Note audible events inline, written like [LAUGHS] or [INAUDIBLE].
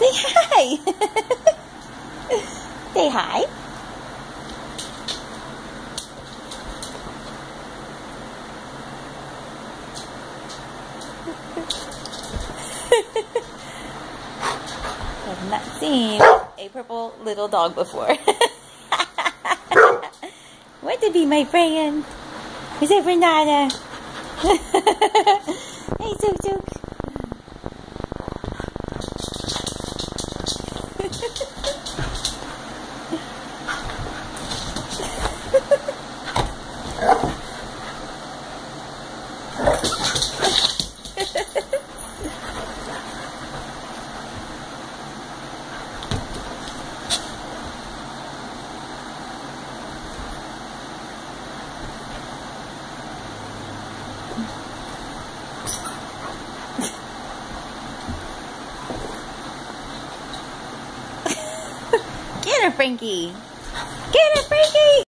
Say hi. Say hi. I've not seen a purple little dog before. [LAUGHS] Want to be my friend? Is it Ranada? [LAUGHS] Frankie. Get her, Frankie.